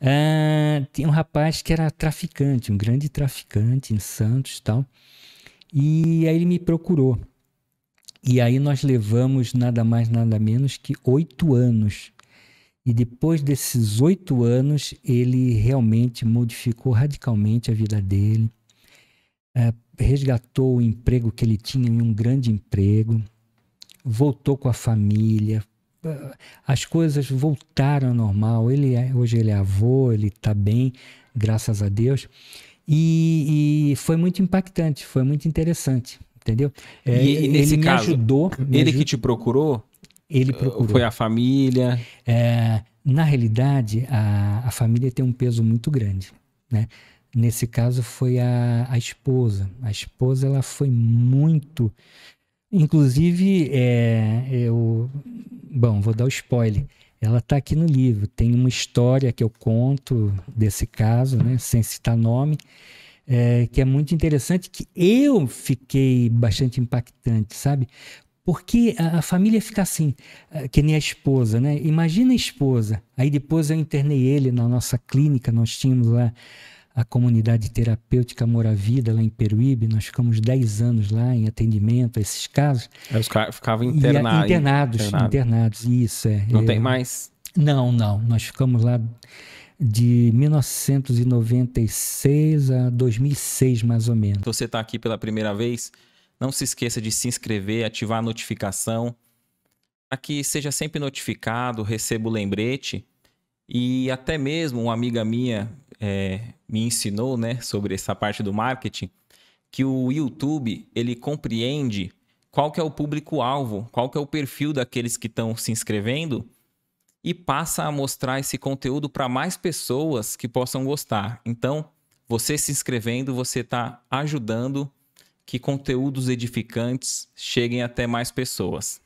Ah, tinha um rapaz que era traficante, um grande traficante em Santos e tal. E aí ele me procurou. E aí nós levamos nada mais, nada menos que oito anos. E depois desses oito anos, ele realmente modificou radicalmente a vida dele, é, resgatou o emprego que ele tinha em um grande emprego, voltou com a família, as coisas voltaram ao normal. Ele é, hoje ele é avô, ele está bem, graças a Deus. E, e, foi muito impactante, foi muito interessante, entendeu? É, e, e nesse ele caso, me ajudou. Me ele ajud... que te procurou? Ele procurou. Foi a família? É, na realidade, a, a família tem um peso muito grande, né? Nesse caso foi a, a esposa. A esposa ela foi muito Inclusive, é, eu. Bom, vou dar o spoiler. Ela está aqui no livro. Tem uma história que eu conto desse caso, né, sem citar nome, é, que é muito interessante, que eu fiquei bastante impactante, sabe? Porque a, a, família fica assim, é, que nem a esposa, né? Imagina a esposa. Aí depois eu internei ele na nossa clínica, nós tínhamos lá a comunidade terapêutica Moravida, lá em Peruíbe. Nós ficamos 10 anos lá em atendimento a esses casos. Os caras ficavam interna internados. Internado. Internados, isso é. Não é, tem mais? Não, não. Nós ficamos lá de 1996 a 2006, mais ou menos. Então, você está aqui pela primeira vez, não se esqueça de se inscrever, ativar a notificação, para que seja sempre notificado, receba o lembrete. E até mesmo uma amiga minha é, me ensinou, né, sobre essa parte do marketing, que o YouTube ele compreende qual que é o público-alvo, qual que é o perfil daqueles que estão se inscrevendo e passa a mostrar esse conteúdo para mais pessoas que possam gostar. Então, você se inscrevendo, você está ajudando que conteúdos edificantes cheguem até mais pessoas.